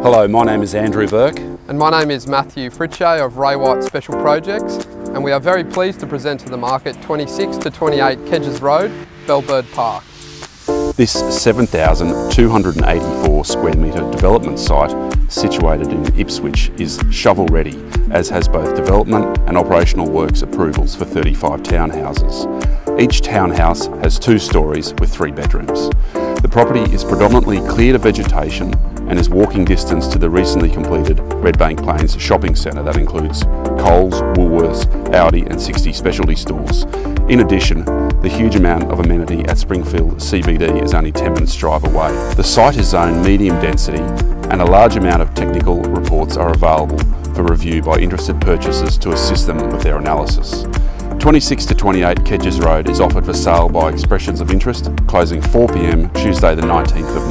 Hello, my name is Andrew Burke. And my name is Matthew Fritzsche of Ray White Special Projects and we are very pleased to present to the market 26 to 28 Kiedges Road, Bellbird Park. This 7,284 square metre development site situated in Ipswich is shovel ready as has both development and operational works approvals for 35 townhouses. Each townhouse has two stories with three bedrooms. The property is predominantly cleared of vegetation and is walking distance to the recently completed Redbank Plains shopping centre that includes Coles, Woolworths, Aldi and 60 specialty stores. In addition, the huge amount of amenity at Springfield CBD is only 10 minutes drive away. The site is zoned medium density and a large amount of technical reports are available for review by interested purchasers to assist them with their analysis. 26 to 28 Kiedges Road is offered for sale by expressions of interest, closing 4pm Tuesday the 19th of